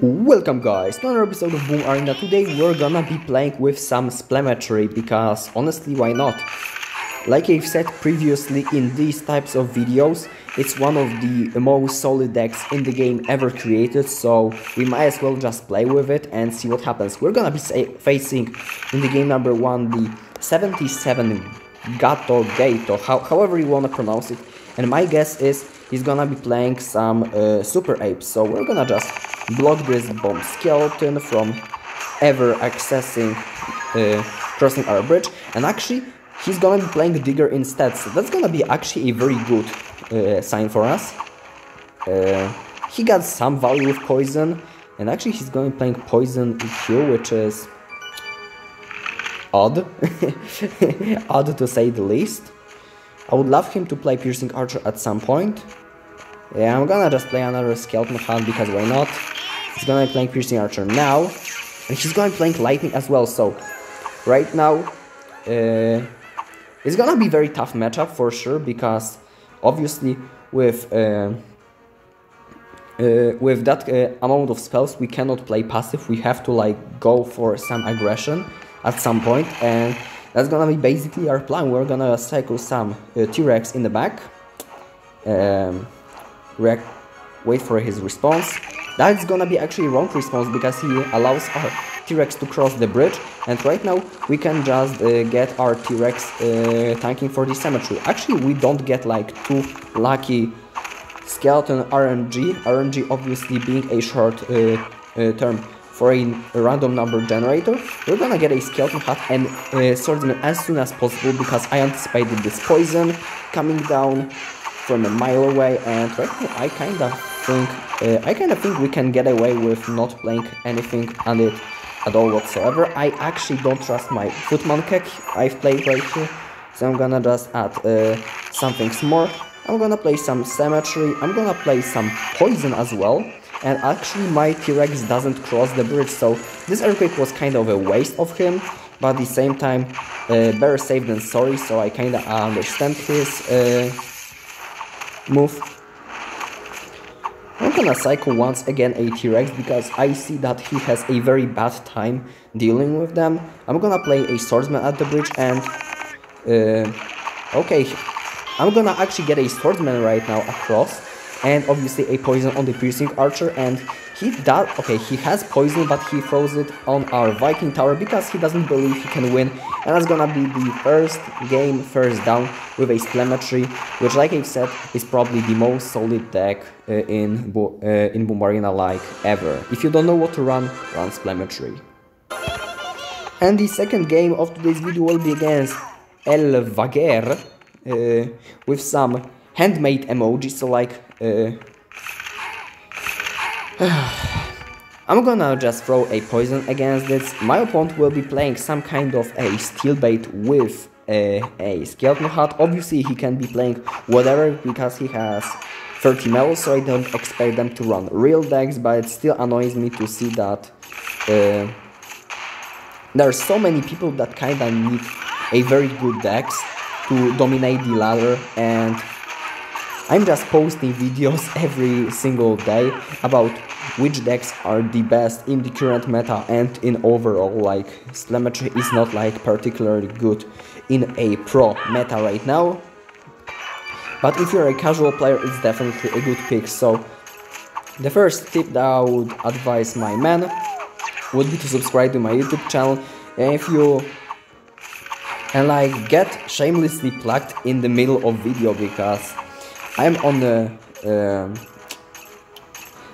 Welcome guys to another episode of Boom Arena. Today we're gonna be playing with some Splemetry because honestly why not? Like I've said previously in these types of videos, it's one of the most solid decks in the game ever created, so we might as well just play with it and see what happens. We're gonna be facing in the game number 1 the 77 Gato Gato, how however you wanna pronounce it, and my guess is he's gonna be playing some uh, Super Apes, so we're gonna just block this bomb skeleton from ever accessing uh, crossing our bridge. And actually he's gonna be playing digger instead. So that's gonna be actually a very good uh, sign for us. Uh, he got some value with poison. And actually he's going to be playing poison EQ which is odd. Odd to say the least. I would love him to play piercing archer at some point. Yeah, I'm gonna just play another Skeleton Hut because why not? He's gonna be playing Piercing Archer now, and he's gonna be playing Lightning as well, so right now uh, it's gonna be very tough matchup for sure because obviously with uh, uh, with that uh, amount of spells we cannot play passive, we have to like go for some aggression at some point and that's gonna be basically our plan. We're gonna cycle some uh, T-Rex in the back. Um, wait for his response. That's gonna be actually wrong response because he allows our T-Rex to cross the bridge and right now we can just uh, get our T-Rex uh, tanking for the cemetery. Actually we don't get like two lucky skeleton RNG, RNG obviously being a short uh, uh, term for a, random number generator. We're gonna get a skeleton hut and uh, swordsman as soon as possible because I anticipated this poison coming down from a mile away and right now I kind of think uh, I kind of think we can get away with not playing anything on it at all whatsoever. I actually don't trust my Footman Keg I've played right here so I'm gonna just add uh, something more. I'm gonna play some Cemetery, I'm gonna play some Poison as well and actually my T-Rex doesn't cross the bridge so this Earthquake was kind of a waste of him but at the same time uh, better safe than sorry so I kinda understand his uh, move. I'm gonna cycle once again a T-Rex because I see that he has a very bad time dealing with them. I'm gonna play a swordsman at the bridge and... Uh, okay, I'm gonna actually get a swordsman right now across and obviously a poison on the piercing archer and he does okay he has poison but he throws it on our viking tower because he doesn't believe he can win. And that's gonna be the first game first down with a Splemetry which like i said is probably the most solid deck uh, in Bo uh, in Boom like ever. If you don't know what to run run Splemetry and the second game of today's video will be against El Vaguer uh, with some handmade emoji so like uh, I'm gonna just throw a poison against this. My opponent will be playing some kind of a steel bait with a, a skeleton hut. Obviously he can be playing whatever because he has 30 medals, so I don't expect them to run real decks, but it still annoys me to see that uh, there are so many people that kinda need a very good decks to dominate the ladder and I'm just posting videos every single day about which decks are the best in the current meta and in overall like Splemetry is not like particularly good in a pro meta right now. But if you're a casual player it's definitely a good pick. So the first tip that I would advise my man would be to subscribe to my YouTube channel. And if you and like get shamelessly plugged in the middle of video because I'm on the. Uh,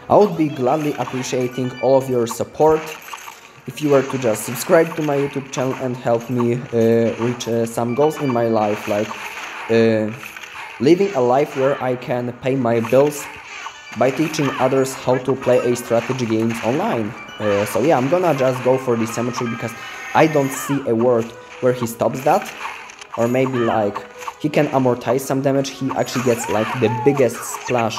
I would be gladly appreciating all of your support if you were to just subscribe to my YouTube channel and help me uh, reach uh, some goals in my life, like uh, living a life where I can pay my bills by teaching others how to play a strategy games online. Uh, so yeah, I'm gonna just go for the cemetery because I don't see a world where he stops that, or maybe like he can amortize some damage, he actually gets like the biggest splash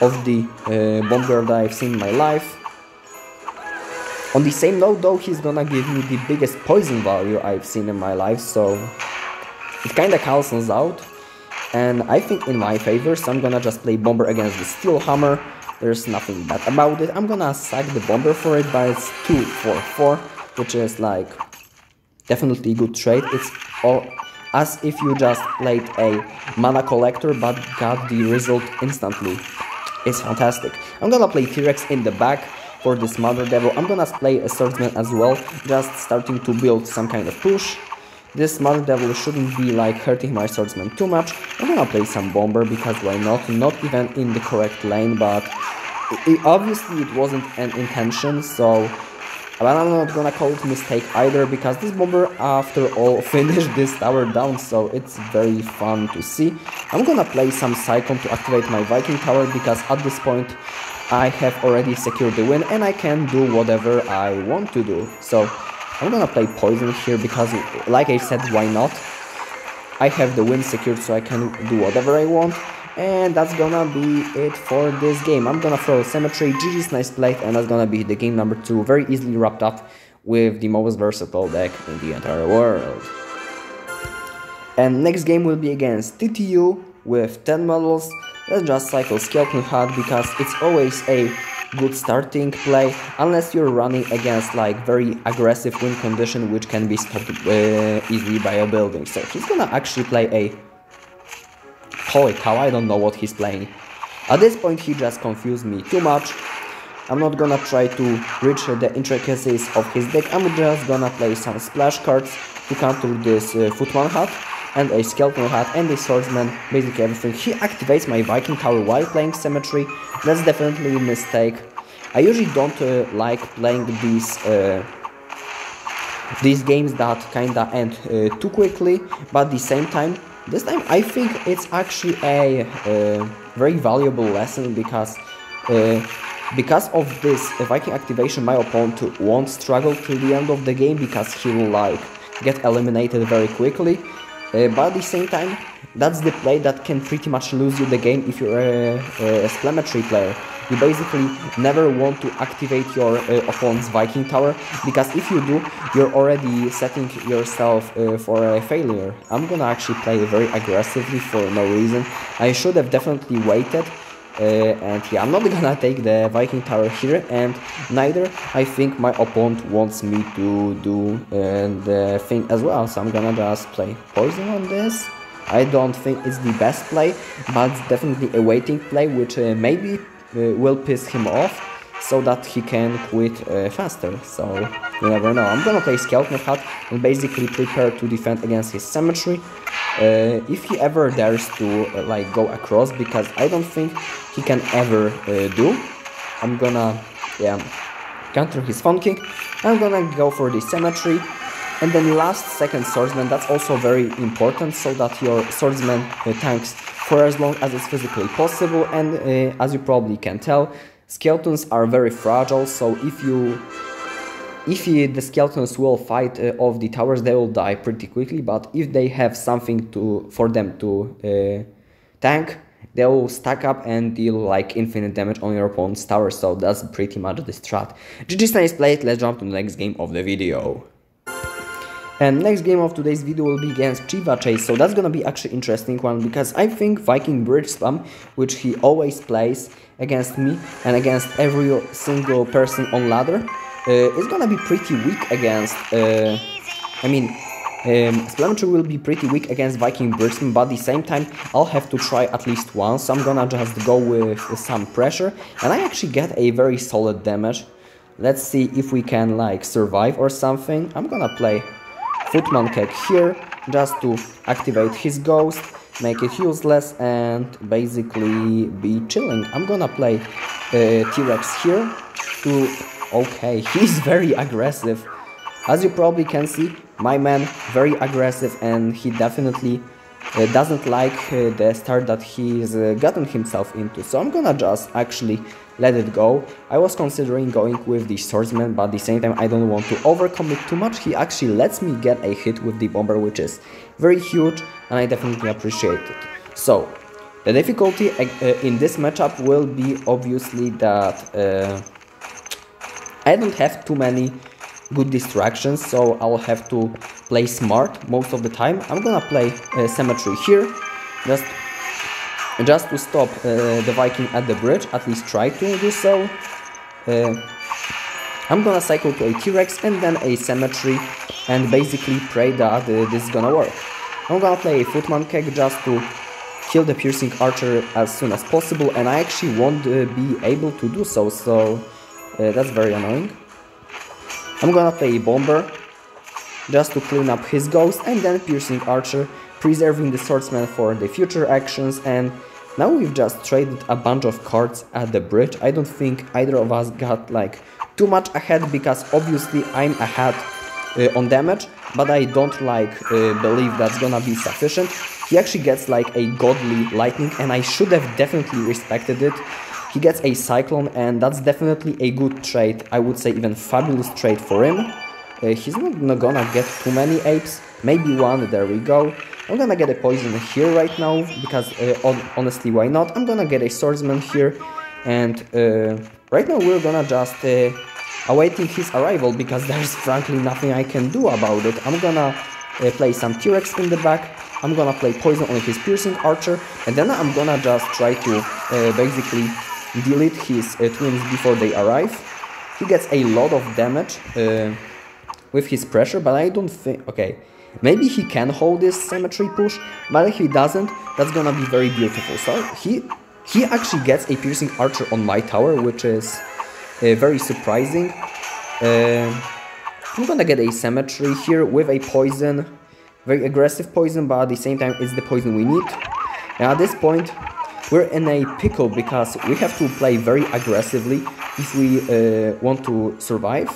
of the uh, bomb girl that I've seen in my life. On the same note though, he's gonna give me the biggest poison value I've seen in my life, so it kinda cancels out. And I think in my favor, so I'm gonna just play Bomber against the Steel Hammer, there's nothing bad about it. I'm gonna sack the bomber for it, but it's 2 for 4, which is like definitely a good trade. It's all as if you just played a mana collector but got the result instantly. It's fantastic. I'm gonna play T-Rex in the back for this Mother Devil. I'm gonna play a Swordsman as well, just starting to build some kind of push. This Mother Devil shouldn't be like hurting my Swordsman too much. I'm gonna play some Bomber because why not? Not even in the correct lane, but it, obviously it wasn't an intention, so but I'm not gonna call it mistake either because this bomber after all finished this tower down so it's very fun to see. I'm gonna play some Cyclone to activate my Viking tower because at this point I have already secured the win and I can do whatever I want to do. So I'm gonna play Poison here because like I said why not. I have the win secured so I can do whatever I want. And that's gonna be it for this game. I'm gonna throw cemetery GG's nice play, and that's gonna be the game number 2. Very easily wrapped up with the most versatile deck in the entire world. And next game will be against TTU with 10 models. Let's just cycle Skeleton hut because it's always a good starting play unless you're running against like very aggressive win condition which can be stopped uh, easily by a building. So he's gonna actually play a Holy cow, I don't know what he's playing. At this point he just confused me too much. I'm not gonna try to reach the intricacies of his deck, I'm just gonna play some splash cards to counter this uh, Footman hat and a Skeleton Hut and a Swordsman, basically everything. He activates my Viking Tower while playing Cemetery, that's definitely a mistake. I usually don't uh, like playing these uh, these games that kinda end uh, too quickly, but at the same time this time I think it's actually a, very valuable lesson because uh, because of this Viking activation my opponent won't struggle till the end of the game because he will like get eliminated very quickly uh, but at the same time that's the play that can pretty much lose you the game if you're a, a player you basically never want to activate your uh, opponent's Viking tower because if you do, you're already setting yourself uh, for a failure. I'm gonna actually play very aggressively for no reason. I should have definitely waited and yeah, I'm not gonna take the Viking Tower here, and neither I think my opponent wants me to do uh, the thing as well, so I'm gonna just play Poison on this. I don't think it's the best play, but definitely a waiting play, which uh, maybe uh, will piss him off so that he can quit uh, faster. So you never know. I'm gonna play Skeleton Hut and basically prepare to defend against his Cemetery. Uh, if he ever dares to uh, like go across, because I don't think he can ever uh, do. I'm gonna yeah counter his Fun King. I'm gonna go for the cemetery And then last second swordsman, that's also very important so that your swordsman uh, tanks for as long as it's physically possible and uh, as you probably can tell, skeletons are very fragile, so if you if the skeletons will fight uh, off the towers, they will die pretty quickly, but if they have something to for them to uh, tank, they will stack up and deal like infinite damage on your opponent's tower, so that's pretty much the strat. GG's nice played, let's jump to the next game of the video. And next game of today's video will be against Chiva Chase, so that's gonna be actually interesting one because I think Viking Bridge Spam, which he always plays against me and against every single person on ladder, uh, is gonna be pretty weak against, uh, I mean, um, will be pretty weak against Viking Bridgesman, but at the same time, I'll have to try at least once, so I'm gonna just go with some pressure, and I actually get a very solid damage. Let's see if we can, like, survive or something. I'm gonna play Footman Keg here just to activate his ghost, make it useless and basically be chilling. I'm gonna play uh, T-Rex here to... Okay, he's very aggressive. As you probably can see, my man very aggressive and he definitely uh, doesn't like uh, the start that he's uh, gotten himself into. So I'm gonna just actually let it go. I was considering going with the swordsman, but at the same time I don't want to overcommit too much. He actually lets me get a hit with the bomber, which is very huge, and I definitely appreciate it. So, the difficulty uh, in this matchup will be obviously that uh, I don't have too many good distractions, so I'll have to play smart most of the time. I'm gonna play uh, Cemetery here, just just to stop uh, the Viking at the bridge, at least try to do so. Uh, I'm gonna cycle to a T-Rex and then a Cemetery and basically pray that uh, this is gonna work. I'm gonna play a Footman Keg just to kill the Piercing Archer as soon as possible and I actually won't uh, be able to do so, so uh, that's very annoying. I'm gonna play Bomber just to clean up his ghost and then Piercing Archer, preserving the Swordsman for the future actions and now we've just traded a bunch of cards at the bridge. I don't think either of us got like too much ahead because obviously I'm ahead uh, on damage, but I don't like uh, believe that's gonna be sufficient. He actually gets like a godly lightning and I should have definitely respected it. He gets a cyclone and that's definitely a good trade, I would say even fabulous trade for him. Uh, he's not gonna get too many apes, maybe one, there we go. I'm gonna get a poison here right now, because uh, honestly why not? I'm gonna get a swordsman here, and uh, right now we're gonna just uh, awaiting his arrival, because there's frankly nothing I can do about it. I'm gonna uh, play some T-Rex in the back, I'm gonna play poison on his piercing archer, and then I'm gonna just try to uh, basically delete his uh, twins before they arrive. He gets a lot of damage with his pressure, but I don't think... okay. Maybe he can hold this cemetery push, but if he doesn't, that's gonna be very beautiful. So he he actually gets a piercing archer on my tower, which is uh, very surprising. Uh, I'm gonna get a cemetery here with a poison, very aggressive poison, but at the same time it's the poison we need. And at this point, we're in a pickle because we have to play very aggressively if we uh, want to survive.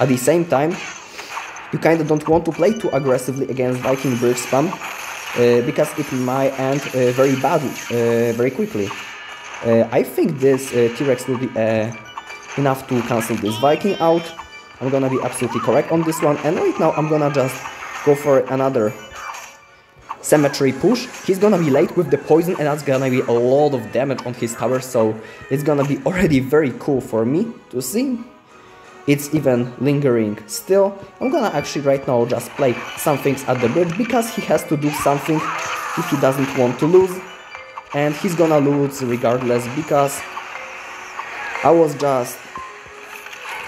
At the same time, you kinda don't want to play too aggressively against Viking Bridge spam, uh, because it might end uh, very badly, uh, very quickly. Uh, I think this uh, T-Rex will be enough to cancel this Viking out. I'm gonna be absolutely correct on this one, and right now I'm gonna just go for another cemetery push. He's gonna be late with the poison and that's gonna be a lot of damage on his tower, so it's gonna be already very cool for me to see it's even lingering still. I'm gonna actually right now just play some things at the bridge because he has to do something if he doesn't want to lose. And he's gonna lose regardless because I was just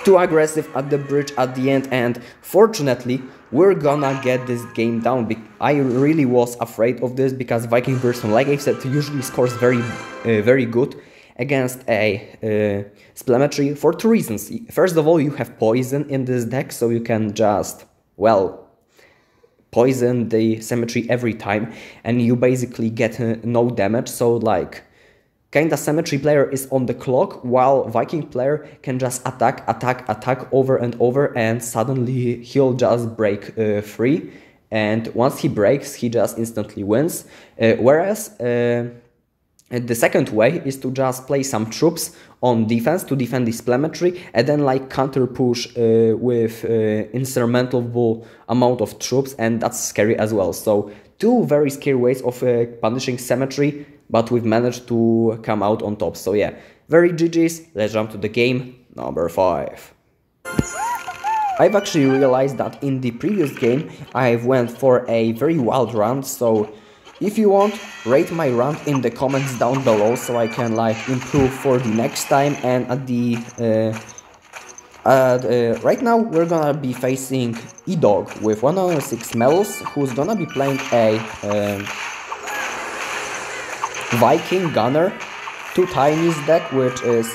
too aggressive at the bridge at the end and fortunately we're gonna get this game down. I really was afraid of this because Viking Person, like I said, usually scores very, uh, very good against a uh, for two reasons. First of all, you have poison in this deck, so you can just, well, poison the Cemetery every time, and you basically get uh, no damage, so like, kinda Cemetery player is on the clock, while Viking player can just attack, attack, attack over and over, and suddenly he'll just break uh, free, and once he breaks, he just instantly wins, uh, whereas uh, the second way is to just play some troops on defense to defend this cemetery and then like counter push uh, with uh, insurmountable amount of troops and that's scary as well. So two very scary ways of uh, punishing cemetery but we've managed to come out on top. So yeah, very GG's. Let's jump to the game number 5. I've actually realized that in the previous game I went for a very wild round so if you want, rate my run in the comments down below so I can like improve for the next time and at the uh, uh, right now we're gonna be facing E-Dog with 106 medals who's gonna be playing a um, Viking Gunner 2 Tinies deck which is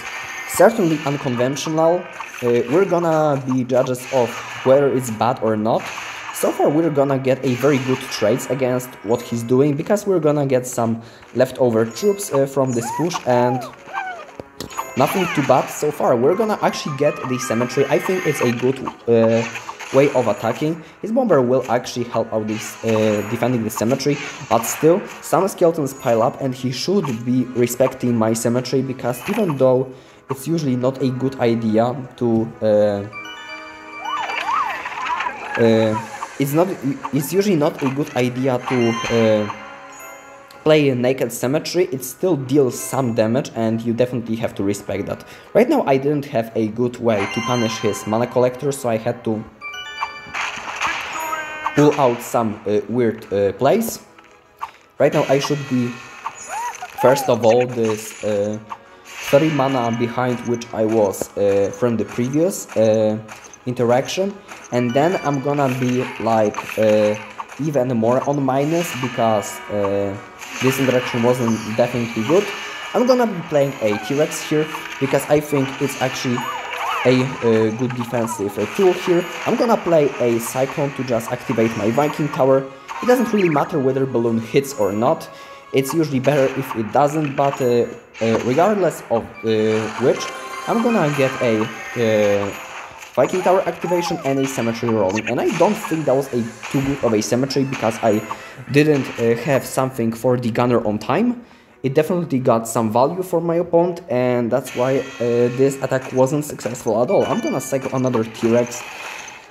certainly unconventional. Uh, we're gonna be judges of whether it's bad or not. So far we're gonna get a very good trades against what he's doing because we're gonna get some leftover troops uh, from this push and nothing too bad so far. We're gonna actually get the cemetery. I think it's a good uh, way of attacking. His bomber will actually help out this uh, defending the cemetery, but still some skeletons pile up and he should be respecting my cemetery because even though it's usually not a good idea to uh, uh, it's not it's usually not a good idea to uh, play naked cemetery it still deals some damage and you definitely have to respect that right now I didn't have a good way to punish his mana collector so I had to pull out some uh, weird uh, plays right now I should be First of all, this uh, 30 mana behind which I was from the previous interaction, and then I'm gonna be like even more on minus because this interaction wasn't definitely good. I'm gonna be playing a T-Rex here because I think it's actually a uh, good defensive uh, tool here. I'm gonna play a Cyclone to just activate my Viking Tower. It doesn't really matter whether balloon hits or not. It's usually better if it doesn't, but uh, uh regardless of uh, which, I'm gonna get a uh, Viking Tower activation and a Cemetery rolling. And I don't think that was a too good of a Cemetery because I didn't have something for the Gunner on time it definitely got some value for my opponent and that's why uh, this attack wasn't successful at all. I'm gonna cycle another T-Rex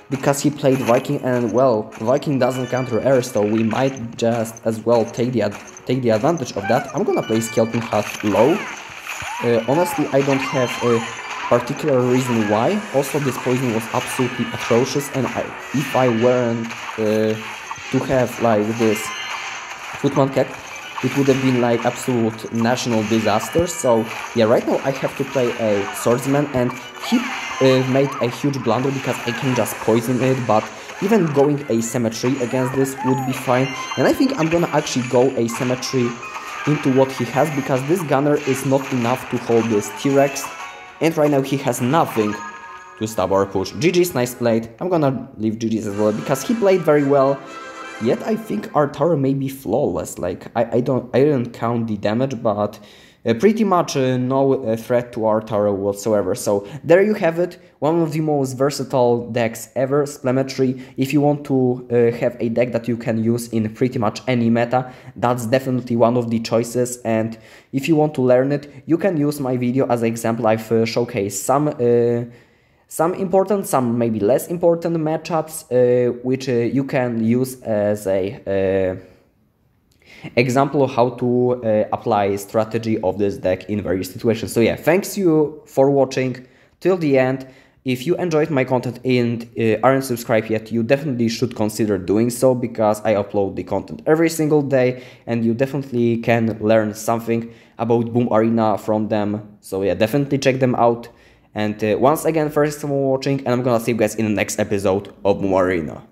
because he played Viking and well, Viking doesn't counter air so we might just as well take the take the advantage of that. I'm gonna play Skeleton Hut low. Uh, honestly, I don't have a particular reason why. Also, this poison was absolutely atrocious and I, if I weren't uh, to have like this Footman Keg, it would have been like absolute national disaster. So yeah, right now I have to play a swordsman and he uh, made a huge blunder because I can just poison it, but even going a asymmetry against this would be fine. And I think I'm gonna actually go a asymmetry into what he has because this gunner is not enough to hold this T-Rex and right now he has nothing to stop our push. GG's nice played. I'm gonna leave GG's as well because he played very well Yet I think our tower may be flawless. Like I, I don't I didn't count the damage, but uh, pretty much uh, no uh, threat to our tower whatsoever. So there you have it, one of the most versatile decks ever, Splemetry. If you want to uh, have a deck that you can use in pretty much any meta, that's definitely one of the choices. And if you want to learn it, you can use my video as an example. I've uh, showcased some uh, some important, some maybe less important matchups, uh, which uh, you can use as a uh, example of how to uh, apply strategy of this deck in various situations. So yeah, thanks you for watching till the end. If you enjoyed my content and uh, aren't subscribed yet, you definitely should consider doing so because I upload the content every single day and you definitely can learn something about Boom Arena from them. So yeah, definitely check them out. And uh, once again, first for watching, and I'm gonna see you guys in the next episode of Boom Arena.